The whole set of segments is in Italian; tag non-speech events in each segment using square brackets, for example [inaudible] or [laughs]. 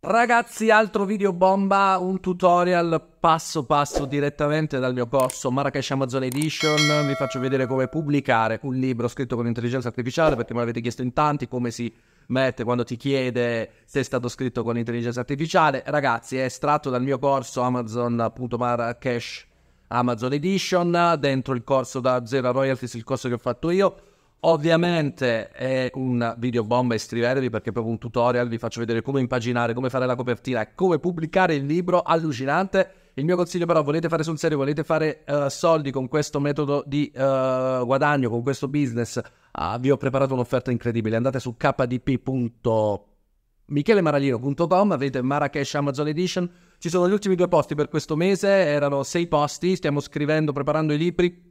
Ragazzi, altro video bomba, un tutorial passo passo direttamente dal mio corso Marrakesh Amazon Edition. Vi faccio vedere come pubblicare un libro scritto con intelligenza artificiale perché me l'avete chiesto in tanti, come si mette quando ti chiede se è stato scritto con intelligenza artificiale. Ragazzi, è estratto dal mio corso Amazon.Marrakesh Amazon Edition, dentro il corso da Zero Royalties, il corso che ho fatto io. Ovviamente è un video bomba, iscrivetevi perché è proprio un tutorial, vi faccio vedere come impaginare, come fare la copertina e come pubblicare il libro, allucinante. Il mio consiglio però, volete fare sul serio, volete fare uh, soldi con questo metodo di uh, guadagno, con questo business, uh, vi ho preparato un'offerta incredibile, andate su kdp.michelemaralino.com, avete Marrakesh Amazon Edition, ci sono gli ultimi due posti per questo mese, erano sei posti, stiamo scrivendo, preparando i libri,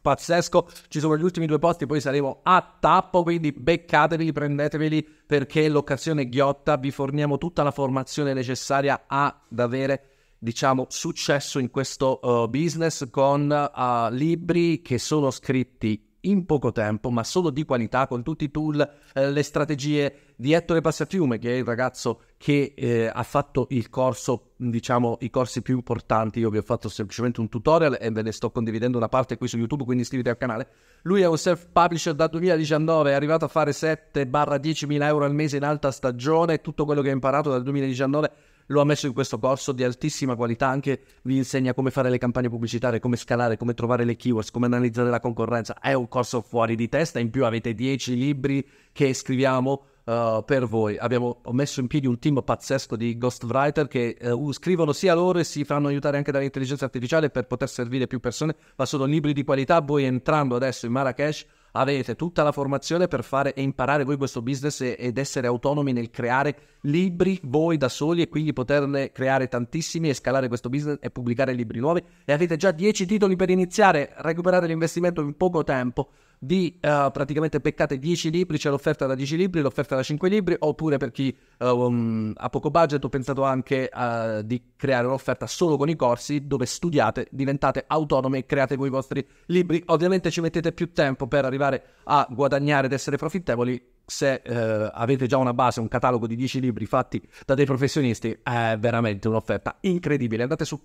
pazzesco. Ci sono gli ultimi due posti, poi saremo a tappo, quindi beccateveli, prendeteveli perché l'occasione ghiotta, vi forniamo tutta la formazione necessaria ad avere diciamo successo in questo uh, business con uh, libri che sono scritti in poco tempo, ma solo di qualità, con tutti i tool, eh, le strategie di Ettore Passafiume, che è il ragazzo che eh, ha fatto il corso, diciamo, i corsi più importanti. Io vi ho fatto semplicemente un tutorial e ve ne sto condividendo una parte qui su YouTube, quindi iscrivetevi al canale. Lui è un self-publisher da 2019, è arrivato a fare 7-10 mila euro al mese in alta stagione, tutto quello che ha imparato dal 2019 lo ha messo in questo corso di altissima qualità, anche vi insegna come fare le campagne pubblicitarie, come scalare, come trovare le keywords, come analizzare la concorrenza. È un corso fuori di testa, in più avete 10 libri che scriviamo Uh, per voi. Abbiamo messo in piedi un team pazzesco di ghostwriter che uh, scrivono sia loro e si fanno aiutare anche dall'intelligenza artificiale per poter servire più persone, ma sono libri di qualità. Voi entrando adesso in Marrakesh avete tutta la formazione per fare e imparare voi questo business ed essere autonomi nel creare libri voi da soli e quindi poterne creare tantissimi e scalare questo business e pubblicare libri nuovi e avete già 10 titoli per iniziare, recuperare l'investimento in poco tempo di uh, praticamente peccate 10 libri, c'è l'offerta da 10 libri, l'offerta da 5 libri, oppure per chi uh, um, ha poco budget ho pensato anche uh, di creare un'offerta solo con i corsi dove studiate, diventate autonomi e create voi i vostri libri. Ovviamente ci mettete più tempo per arrivare a guadagnare ed essere profittevoli, se eh, avete già una base, un catalogo di 10 libri fatti da dei professionisti, è veramente un'offerta incredibile. Andate su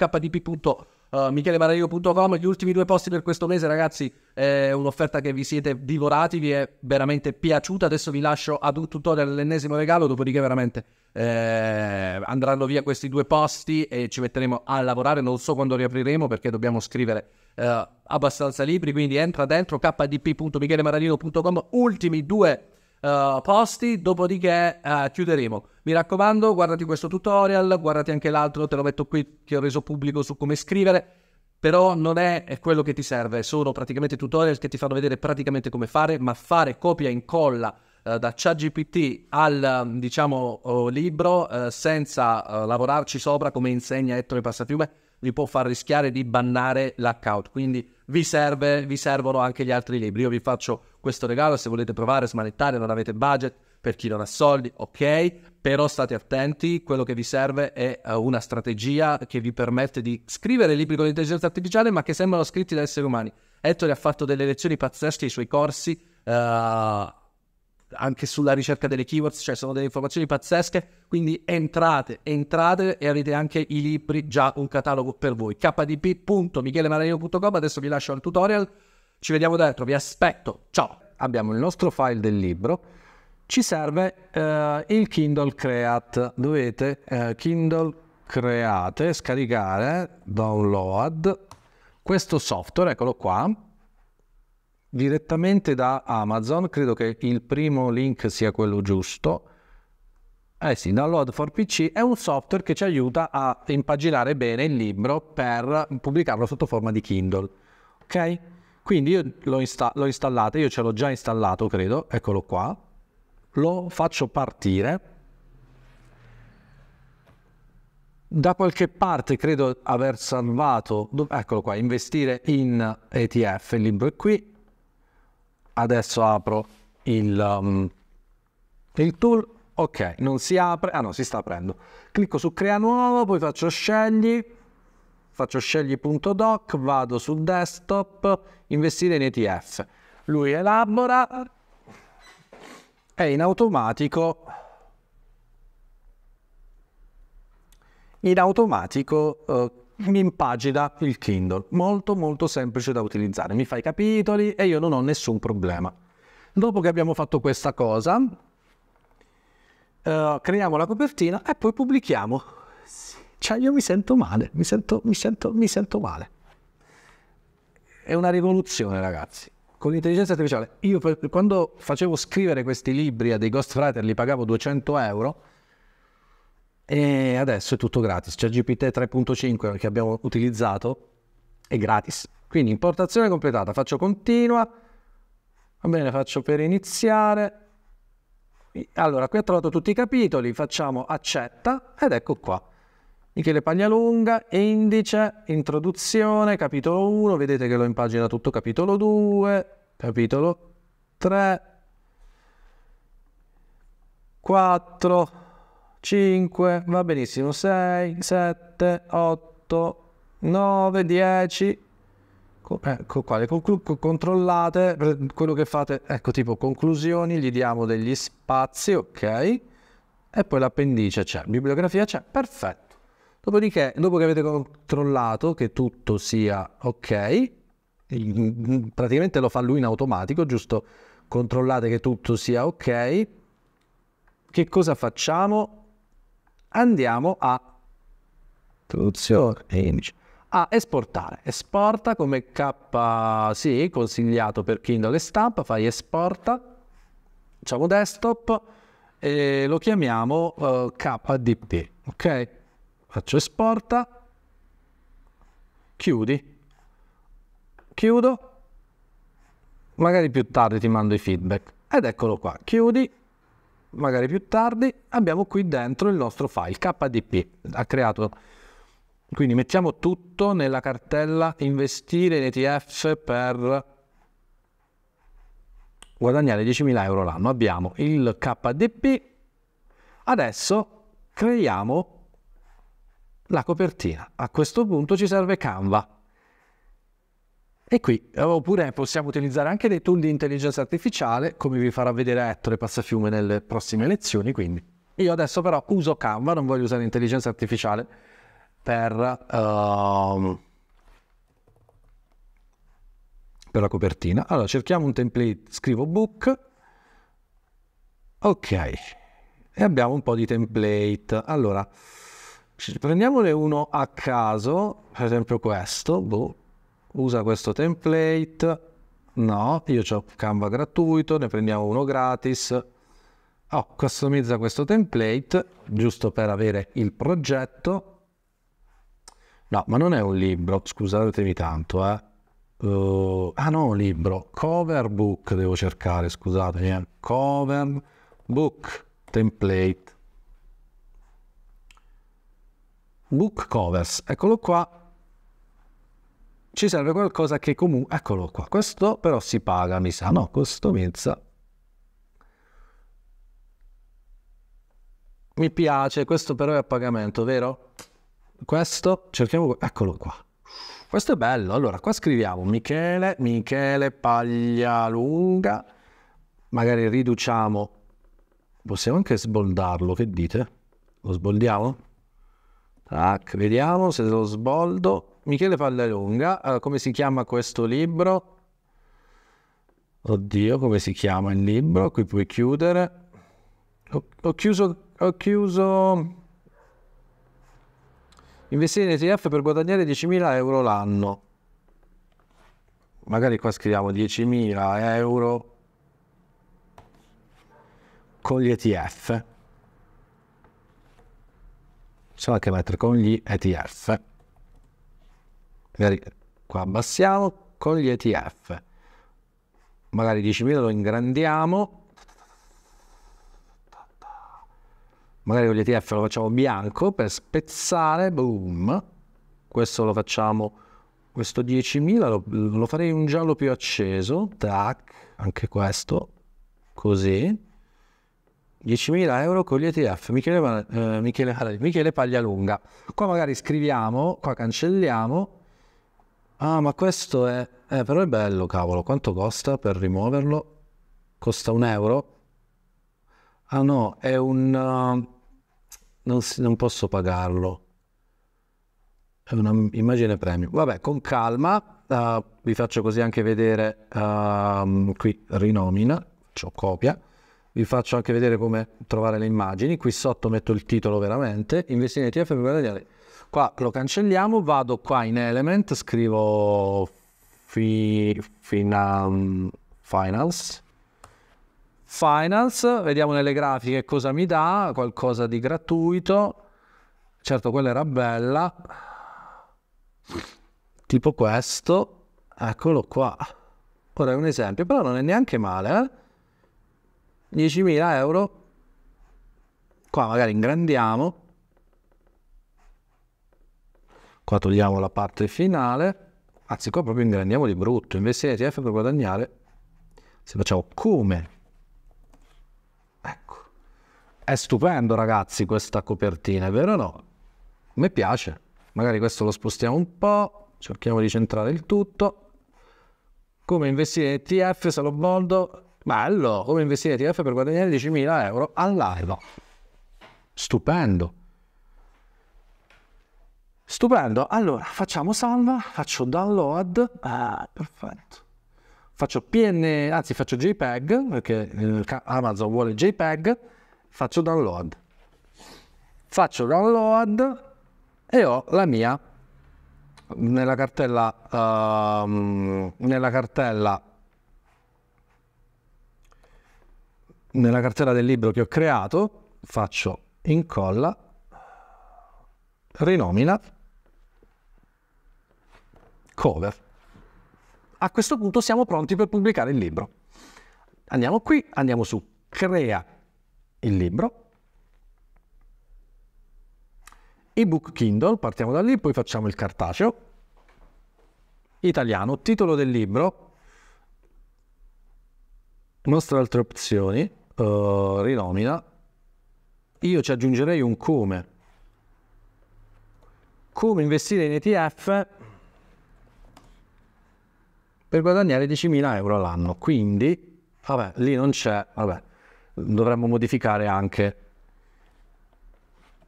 kdp.michelemarello.com, gli ultimi due posti per questo mese, ragazzi, è un'offerta che vi siete divorati, vi è veramente piaciuta. Adesso vi lascio ad un tutorial l'ennesimo regalo, dopodiché veramente eh, andranno via questi due posti e ci metteremo a lavorare. Non so quando riapriremo perché dobbiamo scrivere eh, abbastanza libri, quindi entra dentro kdp.michelemaralino.com, ultimi due uh, posti, dopodiché uh, chiuderemo. Mi raccomando, guardati questo tutorial, guardati anche l'altro, te lo metto qui che ho reso pubblico su come scrivere. Però non è, quello che ti serve, sono praticamente tutorial che ti fanno vedere praticamente come fare, ma fare copia e incolla uh, da ChatGPT al diciamo uh, libro uh, senza lavorarci sopra come insegna Ettore Passafiume vi può far rischiare di bannare l'account. Quindi vi, serve, vi servono anche gli altri libri. Io vi faccio questo regalo se volete provare a smanettare, non avete budget, per chi non ha soldi, ok, però state attenti, quello che vi serve è uh, una strategia che vi permette di scrivere libri con l'intelligenza artificiale ma che sembrano scritti da esseri umani. Ettore ha fatto delle lezioni pazzesche ai suoi corsi, uh, anche sulla ricerca delle keywords, cioè sono delle informazioni pazzesche, quindi entrate, entrate e avete anche i libri, già un catalogo per voi. kdp.michelemarino.com, adesso vi lascio al tutorial, ci vediamo dentro, vi aspetto, ciao! Abbiamo il nostro file del libro, ci serve eh, il Kindle Create, dovete eh, Kindle Create, scaricare, download, questo software, eccolo qua, direttamente da Amazon, credo che il primo link sia quello giusto. Eh sì, Download for PC è un software che ci aiuta a impaginare bene il libro per pubblicarlo sotto forma di Kindle. Ok? Quindi io l'ho, insta- l'ho installato, io ce l'ho già installato, credo, eccolo qua. Lo faccio partire. Da qualche parte credo aver salvato, eccolo qua, investire in ETF, il libro è qui, adesso apro il, um, il tool, ok, non si apre, ah no, si sta aprendo. Clicco su crea nuovo, poi faccio scegli, faccio scegli.doc, vado su desktop, investire in ETF. Lui elabora. E in automatico. In automatico uh, mi impagina il Kindle. Molto molto semplice da utilizzare. Mi fa i capitoli e io non ho nessun problema. Dopo che abbiamo fatto questa cosa, uh, creiamo la copertina e poi pubblichiamo. Cioè io mi sento male, mi sento, mi sento, mi sento male. È una rivoluzione ragazzi con l'intelligenza artificiale, io quando facevo scrivere questi libri a dei ghostwriter li pagavo 200 euro e adesso è tutto gratis. C'è GPT 3.5 che abbiamo utilizzato, è gratis. Quindi importazione completata, faccio continua, va bene, faccio per iniziare. Allora, qui ho trovato tutti i capitoli, facciamo accetta ed ecco qua. Michele Paglialunga, indice, introduzione, capitolo 1, vedete che lo impagina tutto, capitolo 2, capitolo 3, 4, 5, va benissimo, 6, 7, 8, 9, 10, ecco qua, le conclu- controllate, quello che fate, ecco tipo conclusioni, gli diamo degli spazi, ok, e poi l'appendice c'è, bibliografia c'è, perfetto. Dopodiché, dopo che avete controllato che tutto sia ok, praticamente lo fa lui in automatico, giusto? Controllate che tutto sia ok. Che cosa facciamo? Andiamo a a esportare. Esporta come K, sì, consigliato per Kindle e stampa, fai esporta, facciamo desktop e lo chiamiamo uh, KDP, ok? faccio esporta, chiudi, chiudo, magari più tardi ti mando i feedback ed eccolo qua, chiudi, magari più tardi abbiamo qui dentro il nostro file KDP, ha creato quindi mettiamo tutto nella cartella investire in ETF per guadagnare 10.000 euro l'anno. Abbiamo il KDP. Adesso creiamo la copertina. A questo punto ci serve Canva. E qui, oppure possiamo utilizzare anche dei tool di intelligenza artificiale, come vi farà vedere Ettore Passafiume nelle prossime lezioni, quindi io adesso però uso Canva, non voglio usare intelligenza artificiale per, uh, per la copertina. Allora, cerchiamo un template, scrivo book, ok, e abbiamo un po' di template. Allora, Prendiamone uno a caso, per esempio questo, boh, usa questo template, no, io ho Canva gratuito, ne prendiamo uno gratis, oh, customizza questo template, giusto per avere il progetto, no, ma non è un libro, scusatemi tanto, eh. Uh, ah no, un libro, cover book devo cercare, scusatemi, eh. cover book template. Book covers, eccolo qua, ci serve qualcosa che comunque, eccolo qua, questo però si paga, mi sa, no, questo Mizza. Mi piace, questo però è a pagamento, vero? Questo, cerchiamo, eccolo qua. Questo è bello, allora qua scriviamo Michele, Michele Paglialunga, magari riduciamo, possiamo anche sboldarlo, che dite? Lo sboldiamo? Tac, vediamo se lo sboldo. Michele Pallalunga, uh, come si chiama questo libro? Oddio, come si chiama il libro? Qui puoi chiudere. Ho, ho chiuso, ho chiuso... Investire in ETF per guadagnare 10.000 euro l'anno. Magari qua scriviamo 10.000 euro con gli ETF possiamo anche mettere con gli ETF. Magari qua abbassiamo con gli ETF. Magari 10.000 lo ingrandiamo. Magari con gli ETF lo facciamo bianco per spezzare, boom. Questo lo facciamo, questo 10.000 lo, lo farei un giallo più acceso, tac, anche questo, così 10.000 euro con gli ETF, Michele, eh, Michele, Michele Paglialunga. Qua magari scriviamo, qua cancelliamo. Ah, ma questo è... Eh, però è bello, cavolo. Quanto costa per rimuoverlo? Costa un euro? Ah no, è un... Uh, non, si, non posso pagarlo. È una immagine premium. Vabbè, con calma, uh, vi faccio così anche vedere uh, qui rinomina, faccio copia. Vi faccio anche vedere come trovare le immagini. Qui sotto metto il titolo veramente. Investimenti ETF per guadagnare. Qua lo cancelliamo, vado qua in Element, scrivo fi, finam, Finance. Finance, vediamo nelle grafiche cosa mi dà, qualcosa di gratuito. Certo, quella era bella. Tipo questo. Eccolo qua. Ora è un esempio, però non è neanche male, eh? 10.000 euro. Qua magari ingrandiamo. Qua togliamo la parte finale. Anzi, qua proprio ingrandiamo di brutto. Investire ETF per guadagnare se facciamo come? Ecco. È stupendo ragazzi questa copertina è vero o no? me piace. Magari questo lo spostiamo un po' cerchiamo di centrare il tutto. Come investire in ETF se boldo bello. Come investire in ETF per guadagnare 10.000 euro all'anno stupendo stupendo. Allora facciamo salva faccio download. Ah, perfetto. Faccio PN, anzi faccio JPEG, perché Amazon vuole JPEG, faccio download. Faccio download e ho la mia nella cartella, uh, nella cartella, nella cartella del libro che ho creato, faccio incolla, rinomina, cover. A questo punto siamo pronti per pubblicare il libro. Andiamo qui, andiamo su. Crea il libro, ebook Kindle, partiamo da lì, poi facciamo il cartaceo, italiano, titolo del libro, mostra altre opzioni, uh, rinomina, io ci aggiungerei un come, come investire in ETF per guadagnare 10.000 euro all'anno. Quindi, vabbè, lì non c'è, vabbè, dovremmo modificare anche,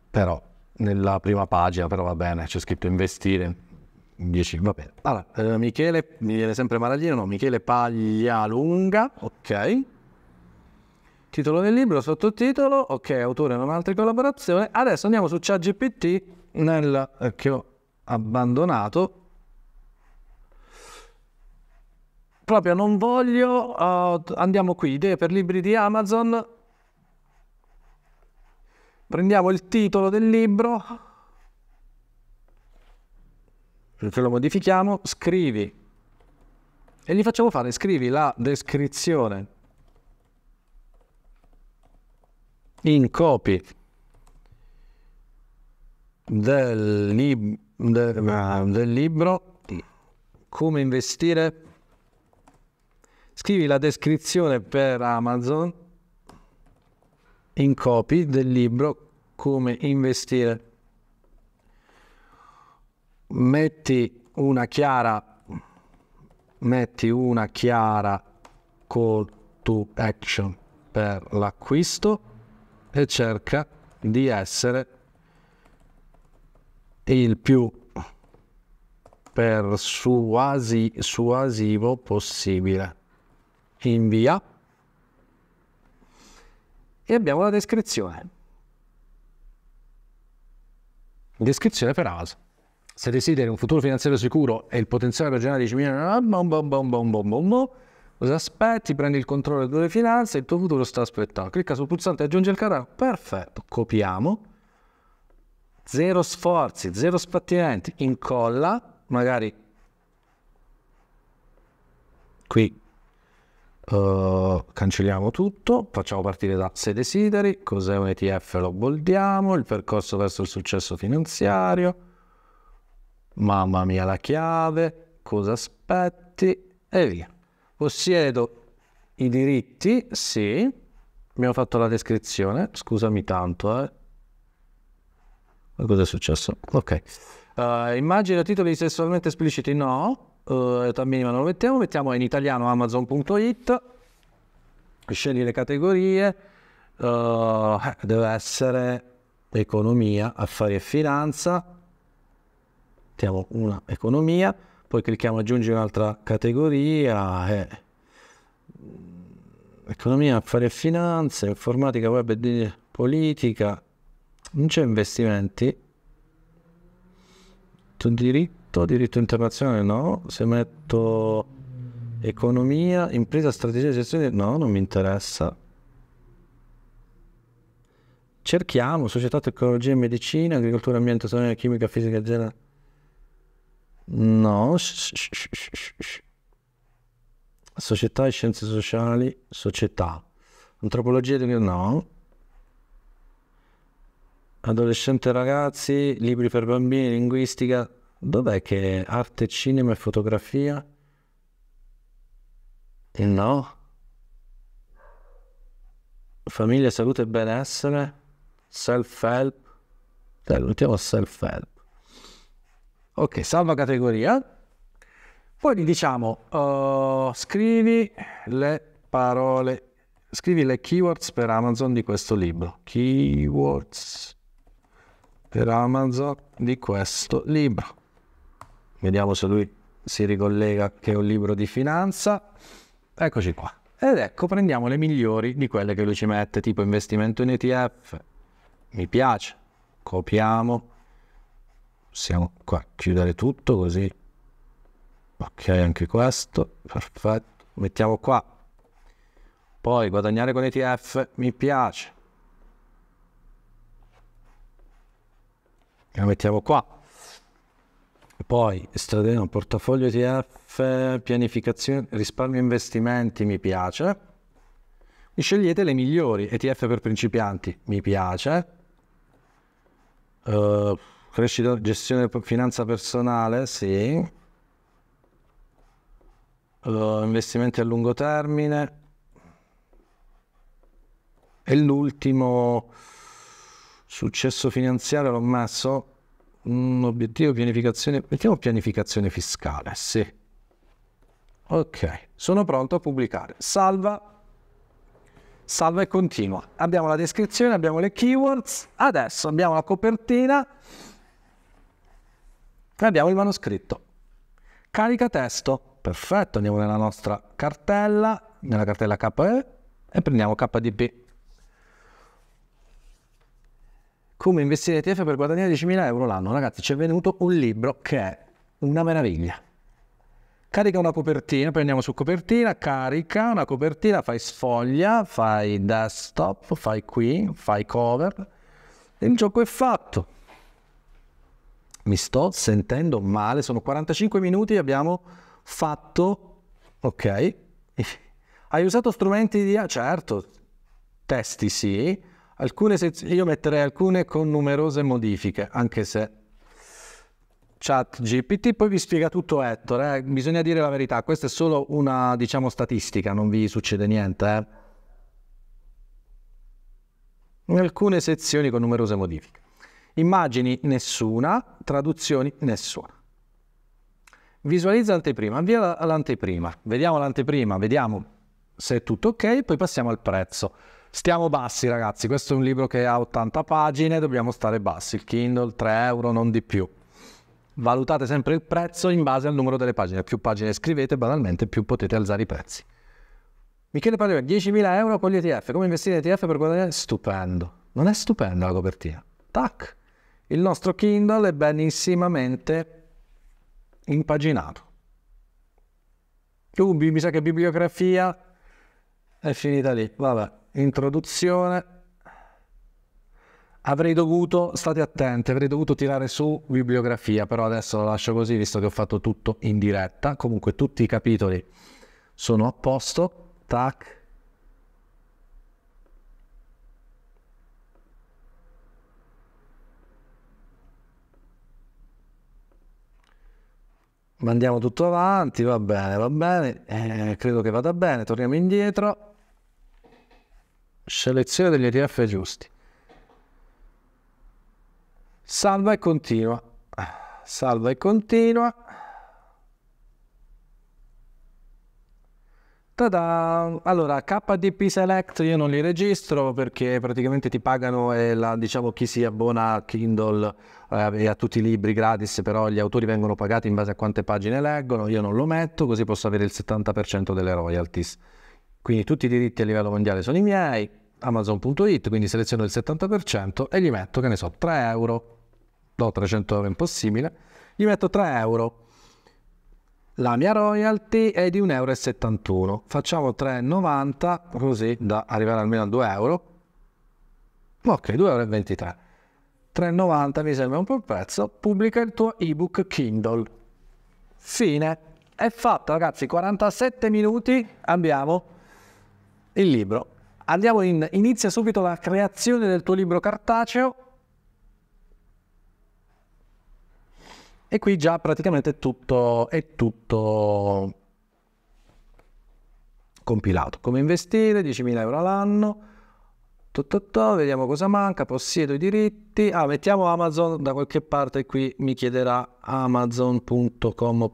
però, nella prima pagina, però va bene, c'è scritto investire, 10, va bene. Allora, eh, Michele, mi viene sempre Maraglino, no, Michele Paglialunga, ok. Titolo del libro, sottotitolo, ok, autore non altre collaborazioni. Adesso andiamo su ChatGPT nel, eh, che ho abbandonato proprio non voglio, uh, andiamo qui, idee per libri di Amazon, prendiamo il titolo del libro, ce lo modifichiamo, scrivi. E gli facciamo fare, scrivi la descrizione. In copy. Del, lib- del, del libro. Come investire Scrivi la descrizione per Amazon in copy del libro come investire. Metti una chiara metti una chiara call to action per l'acquisto e cerca di essere il più persuasivo possibile invia e abbiamo la descrizione. Descrizione per Amazon. Se desideri un futuro finanziario sicuro e il potenziale per generare 10 milioni, cosa aspetti? Prendi il controllo delle tue finanze, il tuo futuro sta aspettando. Clicca sul pulsante aggiungi il canale. Perfetto, copiamo. Zero sforzi, zero sbattimenti. Incolla, magari qui Uh, cancelliamo tutto, facciamo partire da se desideri, cos'è un ETF lo boldiamo, il percorso verso il successo finanziario, mamma mia la chiave, cosa aspetti e via. Possiedo i diritti, sì, abbiamo fatto la descrizione, scusami tanto, eh. Ma cosa è successo? Ok. Uh, immagine titoli sessualmente espliciti? No uh, età minima non lo mettiamo, mettiamo in italiano amazon.it, scegli le categorie, uh, deve essere economia, affari e finanza, mettiamo una economia, poi clicchiamo aggiungi un'altra categoria e economia, affari e finanze, informatica, web e politica, non c'è investimenti, diritto, diritto internazionale no, se metto economia, impresa, strategia di gestione, no, non mi interessa. Cerchiamo società, tecnologia e medicina, agricoltura, ambiente, storia, chimica, fisica, genere. No. Società e scienze sociali, società. Antropologia, no. Adolescente ragazzi, libri per bambini, linguistica. Dov'è che arte, cinema e fotografia? No. Famiglia, salute e benessere. Self-help. Dai, mettiamo self-help. Ok, salva categoria. Poi gli diciamo, uh, scrivi le parole, scrivi le keywords per Amazon di questo libro. Keywords per Amazon di questo libro. Vediamo se lui si ricollega che è un libro di finanza. Eccoci qua. Ed ecco, prendiamo le migliori di quelle che lui ci mette, tipo investimento in ETF. Mi piace. Copiamo. Possiamo qua chiudere tutto così. Ok, anche questo. Perfetto. Mettiamo qua. Poi guadagnare con ETF. Mi piace. la mettiamo qua. Poi estraderemo portafoglio ETF, pianificazione, risparmio investimenti, mi piace. Mi scegliete le migliori, ETF per principianti, mi piace. Uh, crescita, gestione, finanza personale, sì. Uh, investimenti a lungo termine. E l'ultimo Successo finanziario l'ho messo. Un obiettivo pianificazione. Mettiamo pianificazione fiscale, sì. Ok, sono pronto a pubblicare. Salva. Salva e continua. Abbiamo la descrizione, abbiamo le keywords. Adesso abbiamo la copertina. E abbiamo il manoscritto. Carica testo. Perfetto, andiamo nella nostra cartella, nella cartella KE e prendiamo KDP. Come investire in ETF per guadagnare 10.000 euro l'anno. Ragazzi, ci è venuto un libro che è una meraviglia. Carica una copertina, poi andiamo su copertina, carica una copertina, fai sfoglia, fai desktop, fai qui, fai cover. Il gioco è fatto. Mi sto sentendo male, sono 45 minuti e abbiamo fatto... Ok. [laughs] Hai usato strumenti di... Certo, testi sì, Alcune sezioni, io metterei alcune con numerose modifiche, anche se chat GPT poi vi spiega tutto Ettore, eh? bisogna dire la verità, questa è solo una diciamo statistica, non vi succede niente. Eh? Alcune sezioni con numerose modifiche. Immagini nessuna, traduzioni nessuna. Visualizza l'anteprima, avvia l'anteprima, vediamo l'anteprima, vediamo se è tutto ok, poi passiamo al prezzo. Stiamo bassi ragazzi, questo è un libro che ha 80 pagine, dobbiamo stare bassi, il Kindle 3 euro, non di più. Valutate sempre il prezzo in base al numero delle pagine, più pagine scrivete banalmente più potete alzare i prezzi. Michele Padre, 10.000 euro con gli ETF, come investire in ETF per guadagnare? Stupendo, non è stupenda la copertina? Tac, il nostro Kindle è benissimamente impaginato. Uh, mi sa che bibliografia è finita lì, vabbè introduzione, avrei dovuto, state attenti, avrei dovuto tirare su bibliografia, però adesso lo lascio così visto che ho fatto tutto in diretta. Comunque tutti i capitoli sono a posto. Tac. Mandiamo tutto avanti, va bene, va bene, eh, credo che vada bene, torniamo indietro. Selezione degli ETF giusti. Salva e continua. Salva e continua. Ta-da! Allora, KDP Select io non li registro perché praticamente ti pagano e la, diciamo chi si abbona a Kindle eh, e a tutti i libri gratis, però gli autori vengono pagati in base a quante pagine leggono, io non lo metto così posso avere il 70% delle royalties. Quindi tutti i diritti a livello mondiale sono i miei, Amazon.it, quindi seleziono il 70% e gli metto, che ne so, 3 euro. No, 300 euro è impossibile. Gli metto 3 euro la mia royalty è di 1,71 euro. Facciamo 3,90 così da arrivare almeno a 2 euro. Ok, 2,23 euro. 3,90 mi sembra un po' il prezzo. Pubblica il tuo ebook Kindle. Fine. È fatto ragazzi, 47 minuti abbiamo il libro. Andiamo in, inizia subito la creazione del tuo libro cartaceo. E qui già praticamente tutto, è tutto compilato. Come investire, 10.000 euro all'anno, vediamo cosa manca, possiedo i diritti, ah mettiamo Amazon. Da qualche parte qui mi chiederà amazon.com,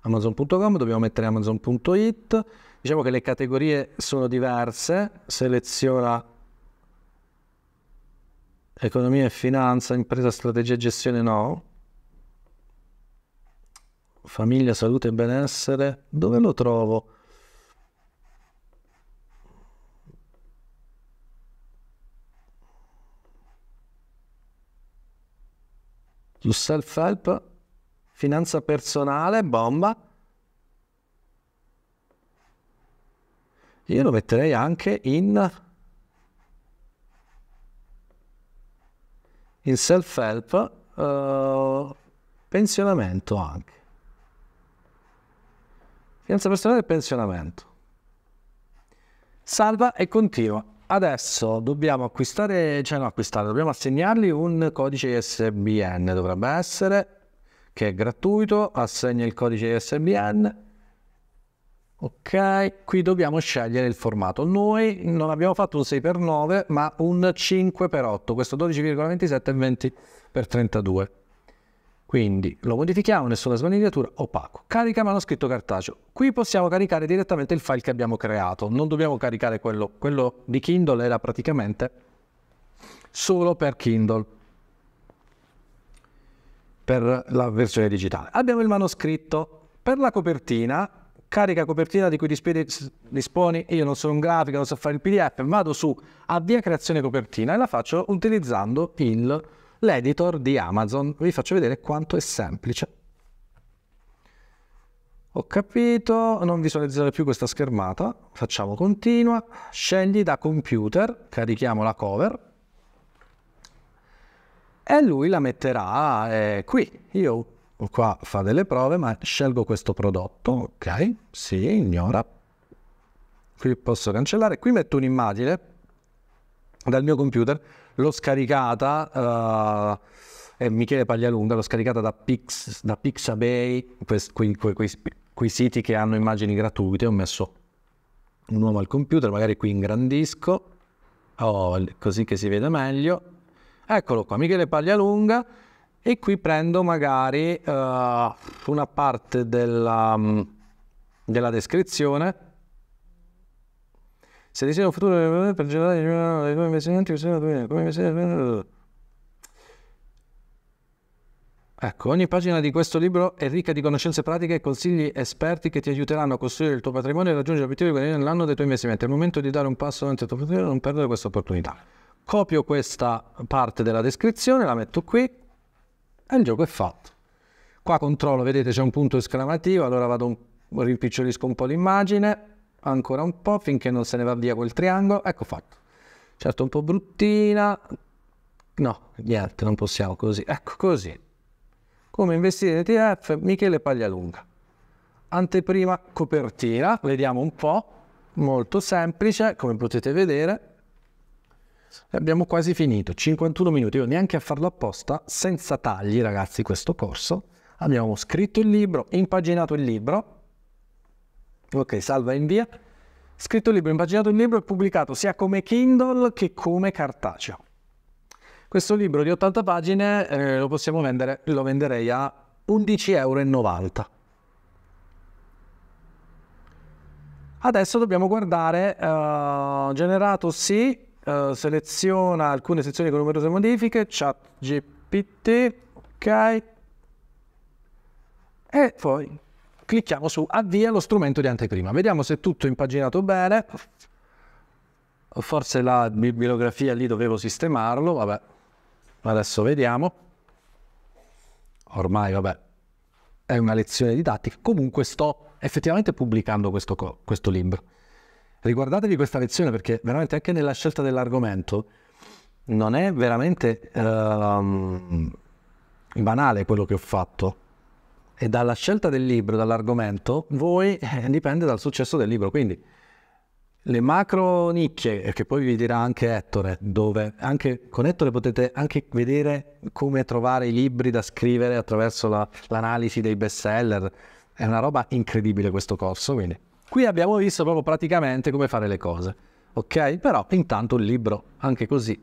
amazon.com, dobbiamo mettere amazon.it, diciamo che le categorie sono diverse, seleziona economia e finanza, impresa, strategia e gestione no, famiglia, salute e benessere, dove lo trovo? Su self-help, finanza personale, bomba. Io lo metterei anche in, in self-help, uh, pensionamento anche. Finanza personale e pensionamento. Salva e continua. Adesso dobbiamo acquistare, cioè no acquistare, dobbiamo assegnargli un codice ISBN, dovrebbe essere, che è gratuito, assegna il codice ISBN. Ok, qui dobbiamo scegliere il formato. Noi non abbiamo fatto un 6x9, ma un 5x8, questo 12,27 e 20x32. Quindi lo modifichiamo, nessuna smanettatura, opaco. Carica manoscritto cartaceo. Qui possiamo caricare direttamente il file che abbiamo creato, non dobbiamo caricare quello. Quello di Kindle era praticamente solo per Kindle, per la versione digitale. Abbiamo il manoscritto. Per la copertina, carica copertina di cui disponi, io non sono un grafico, non so fare il PDF, vado su avvia creazione copertina e la faccio utilizzando il l'editor di Amazon. Vi faccio vedere quanto è semplice. Ho capito, non visualizzare più questa schermata, facciamo continua, scegli da computer, carichiamo la cover e lui la metterà eh, qui. Io qua fa delle prove, ma scelgo questo prodotto, ok, sì, ignora. Qui posso cancellare, qui metto un'immagine dal mio computer l'ho scaricata, uh, eh, Michele Paglialunga, l'ho scaricata da, Pix, da Pixabay, quei, quei, quei, quei siti che hanno immagini gratuite, ho messo un uomo al computer, magari qui ingrandisco, oh, così che si vede meglio. Eccolo qua, Michele Paglialunga, e qui prendo magari uh, una parte della, um, della descrizione se desideri un futuro per generare i tuoi investimenti, come investire... Ecco, ogni pagina di questo libro è ricca di conoscenze pratiche e consigli esperti che ti aiuteranno a costruire il tuo patrimonio e raggiungere l'obiettivo di guadagnare nell'anno dei tuoi investimenti. È il momento di dare un passo avanti al tuo patrimonio e non perdere questa opportunità. Copio questa parte della descrizione, la metto qui e il gioco è fatto. Qua controllo, vedete c'è un punto esclamativo, allora vado, rimpicciolisco un po' l'immagine, ancora un po' finché non se ne va via quel triangolo, ecco fatto. Certo un po' bruttina, no, niente, non possiamo così, ecco così. Come investire in ETF, Michele Paglialunga. Anteprima copertina, vediamo un po', molto semplice, come potete vedere. Abbiamo quasi finito, 51 minuti, io neanche a farlo apposta, senza tagli ragazzi questo corso. Abbiamo scritto il libro, impaginato il libro, Ok, salva e invia. Scritto il libro, impaginato il libro e pubblicato sia come Kindle che come cartaceo. Questo libro di 80 pagine eh, lo possiamo vendere, lo venderei a 11,90 euro. Adesso dobbiamo guardare uh, generato sì, uh, seleziona alcune sezioni con numerose modifiche, chat GPT, ok. E poi clicchiamo su avvia lo strumento di anteprima. Vediamo se tutto è impaginato bene. Forse la bibliografia lì dovevo sistemarlo, vabbè. Adesso vediamo. Ormai, vabbè, è una lezione didattica. Comunque sto effettivamente pubblicando questo, questo libro. Riguardatevi questa lezione perché veramente anche nella scelta dell'argomento non è veramente uh, banale quello che ho fatto. E dalla scelta del libro, dall'argomento, voi eh, dipende dal successo del libro. Quindi le macro nicchie, che poi vi dirà anche Ettore, dove anche con Ettore potete anche vedere come trovare i libri da scrivere attraverso la, l'analisi dei bestseller, è una roba incredibile questo corso, quindi qui abbiamo visto proprio praticamente come fare le cose, ok? Però intanto il libro, anche così,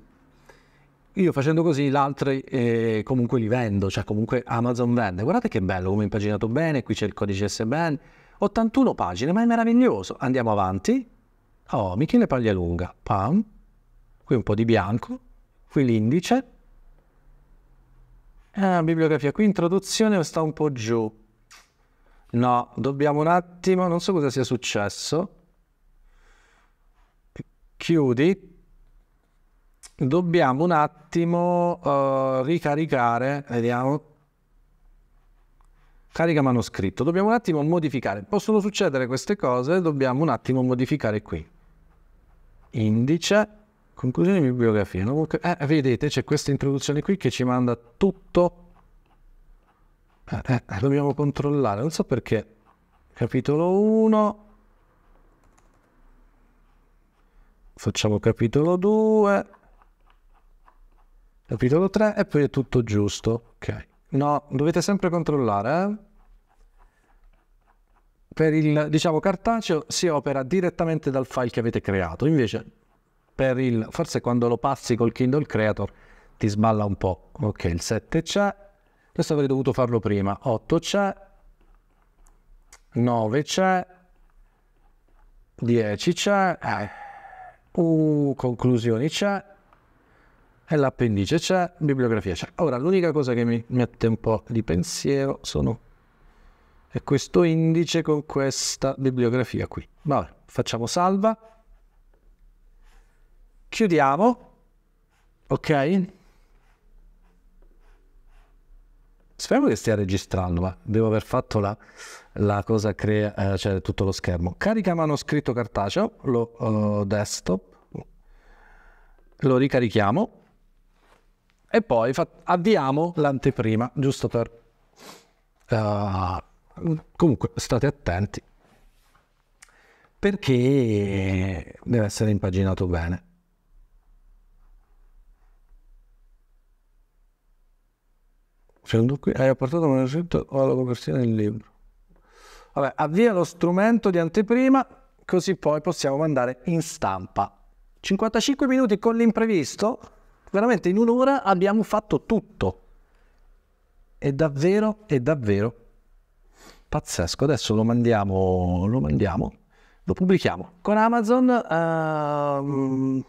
io facendo così l'altro eh, comunque li vendo, cioè comunque Amazon vende. Guardate che bello, come impaginato bene, qui c'è il codice SBN, 81 pagine, ma è meraviglioso. Andiamo avanti. Oh, Michele Paglialunga, pam, qui un po' di bianco, qui l'indice. Ah, bibliografia, qui introduzione sta un po' giù. No, dobbiamo un attimo, non so cosa sia successo. Chiudi. Dobbiamo un attimo uh, ricaricare, vediamo. Carica manoscritto. Dobbiamo un attimo modificare. Possono succedere queste cose, dobbiamo un attimo modificare qui. Indice, conclusione di bibliografia. Eh, vedete, c'è questa introduzione qui che ci manda tutto eh, eh, dobbiamo controllare, non so perché. Capitolo 1. Facciamo capitolo 2. Capitolo 3 e poi è tutto giusto. Ok. No, dovete sempre controllare, eh? Per il, diciamo, cartaceo si opera direttamente dal file che avete creato. Invece, per il, forse quando lo passi col Kindle Creator ti sballa un po'. Ok, il 7 c'è. Questo avrei dovuto farlo prima. 8 c'è, 9 c'è, 10 c'è, eh. uh, conclusioni c'è, e l'appendice c'è, bibliografia c'è. Ora, l'unica cosa che mi mette un po' di pensiero sono è questo indice con questa bibliografia qui. Vabbè, facciamo salva. Chiudiamo. Ok? Speriamo che stia registrando, ma devo aver fatto la, la cosa crea, eh, cioè tutto lo schermo. Carica manoscritto cartaceo, lo uh, desktop, lo ricarichiamo e poi avviamo l'anteprima, giusto per... Uh, comunque state attenti perché deve essere impaginato bene. Secondo qui hai apportato un manoscritto o la copertina del libro. Vabbè, avvia lo strumento di anteprima, così poi possiamo mandare in stampa. 55 minuti con l'imprevisto, veramente in un'ora abbiamo fatto tutto. È davvero, è davvero pazzesco. Adesso lo mandiamo, lo mandiamo, lo pubblichiamo. Con Amazon, uh,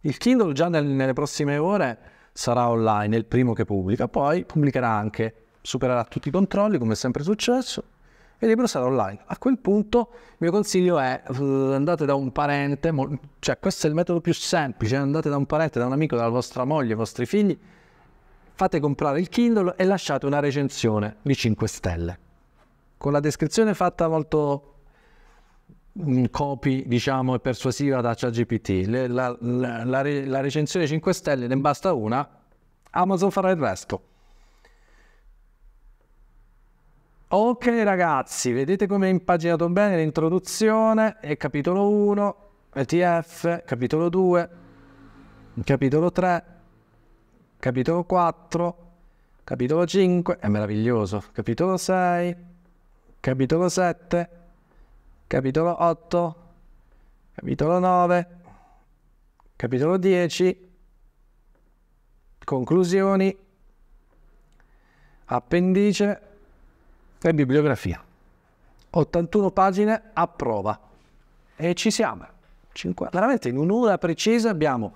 il Kindle già nel, nelle prossime ore sarà online, è il primo che pubblica, poi pubblicherà anche, supererà tutti i controlli come è sempre successo e il libro sarà online. A quel punto il mio consiglio è uh, andate da un parente, cioè questo è il metodo più semplice, andate da un parente, da un amico, dalla vostra moglie, ai vostri figli, fate comprare il Kindle e lasciate una recensione di 5 stelle. Con la descrizione fatta molto copy, diciamo, e persuasiva da ChatGPT. La, la, la, la, recensione 5 stelle ne basta una, Amazon farà il resto. Ok ragazzi, vedete come è impaginato bene l'introduzione e capitolo 1, ETF, capitolo 2, capitolo 3, capitolo 4, capitolo 5, è meraviglioso, capitolo 6, capitolo 7, capitolo 8, capitolo 9, capitolo 10, conclusioni, appendice e bibliografia. 81 pagine a prova. E ci siamo. Cinqu- veramente in un'ora precisa abbiamo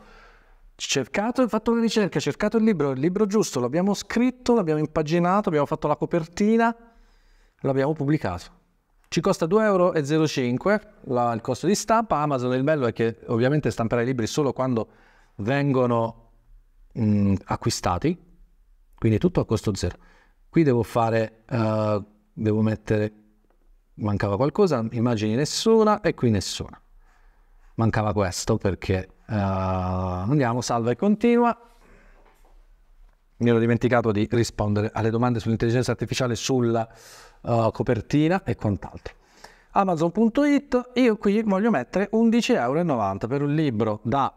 cercato, fatto una ricerca, cercato il libro, il libro giusto, l'abbiamo scritto, l'abbiamo impaginato, abbiamo fatto la copertina, l'abbiamo pubblicato. Ci costa 2,05 euro la, il costo di stampa. Amazon il bello è che ovviamente stamperà i libri solo quando vengono mh, acquistati, quindi tutto a costo zero. Qui devo fare, uh, devo mettere, mancava qualcosa, immagini nessuna e qui nessuna. Mancava questo perché uh, andiamo, salva e continua. Mi ero dimenticato di rispondere alle domande sull'intelligenza artificiale sulla uh, copertina e quant'altro. Amazon.it, io qui voglio mettere 11,90 euro per un libro da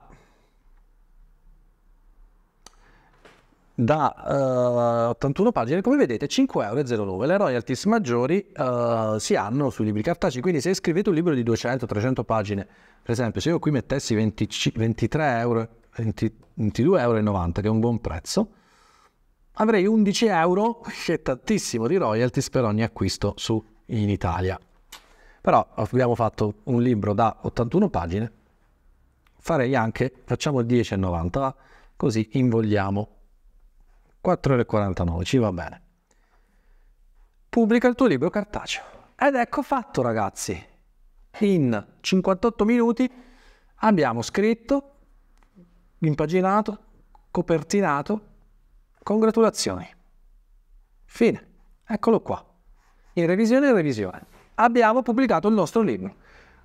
da uh, 81 pagine, come vedete 5,09 euro. Le royalties maggiori uh, si hanno sui libri cartacei, quindi se scrivete un libro di 200-300 pagine, per esempio se io qui mettessi 20, 23 euro, 20, 22,90 euro, che è un buon prezzo, avrei 11 euro, che è tantissimo di royalties per ogni acquisto su in Italia. Però abbiamo fatto un libro da 81 pagine, farei anche, facciamo il 10,90, così invogliamo 4,49 euro, ci va bene. Pubblica il tuo libro cartaceo. Ed ecco fatto ragazzi. In 58 minuti abbiamo scritto, impaginato, copertinato. Congratulazioni. Fine. Eccolo qua. In revisione e revisione. Abbiamo pubblicato il nostro libro.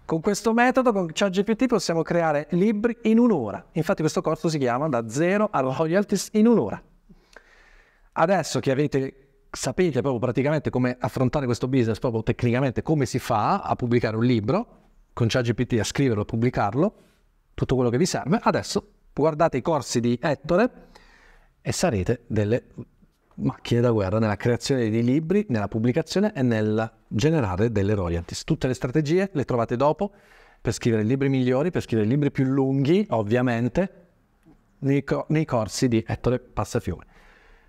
Con questo metodo, con ChatGPT, possiamo creare libri in un'ora. Infatti questo corso si chiama Da zero a royalties in un'ora. Adesso che avete, sapete proprio praticamente come affrontare questo business, proprio tecnicamente come si fa a pubblicare un libro, con ChatGPT a scriverlo e pubblicarlo, tutto quello che vi serve, adesso guardate i corsi di Ettore e sarete delle macchine da guerra nella creazione di libri, nella pubblicazione e nel generare delle royalties. Tutte le strategie le trovate dopo per scrivere libri migliori, per scrivere libri più lunghi, ovviamente, nei, co- nei corsi di Ettore Passafiume.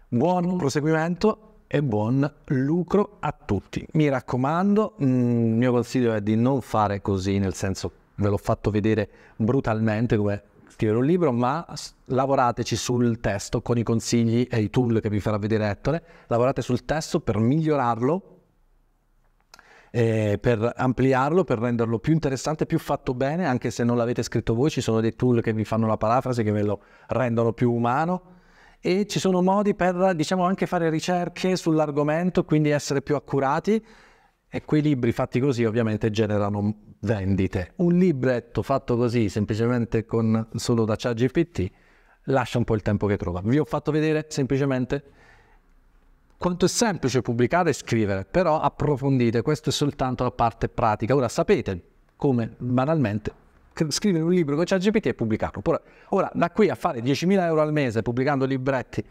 Buon proseguimento e buon lucro a tutti. Mi raccomando, mm, il mio consiglio è di non fare così, nel senso ve l'ho fatto vedere brutalmente come scrivere un libro, ma lavorateci sul testo con i consigli e i tool che vi farà vedere Ettore, lavorate sul testo per migliorarlo, eh, per ampliarlo, per renderlo più interessante, più fatto bene, anche se non l'avete scritto voi, ci sono dei tool che vi fanno la parafrasi, che ve lo rendono più umano. E ci sono modi per diciamo anche fare ricerche sull'argomento, quindi essere più accurati e quei libri fatti così ovviamente generano vendite. Un libretto fatto così semplicemente con solo da ChatGPT lascia un po' il tempo che trova. Vi ho fatto vedere semplicemente quanto è semplice pubblicare e scrivere, però approfondite, questo è soltanto la parte pratica. Ora sapete come banalmente scrivere un libro con ChatGPT e pubblicarlo. Ora, da qui a fare 10.000 euro al mese pubblicando libretti,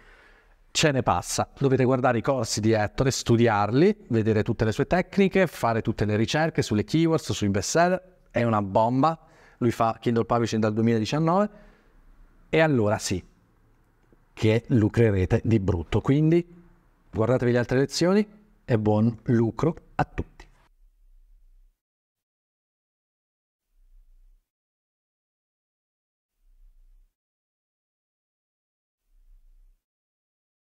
ce ne passa. Dovete guardare i corsi di Ettore, studiarli, vedere tutte le sue tecniche, fare tutte le ricerche sulle keywords, sui bestseller. È una bomba. Lui fa Kindle Publishing dal 2019. E allora sì, che lucrerete di brutto. Quindi guardatevi le altre lezioni e buon lucro a tutti.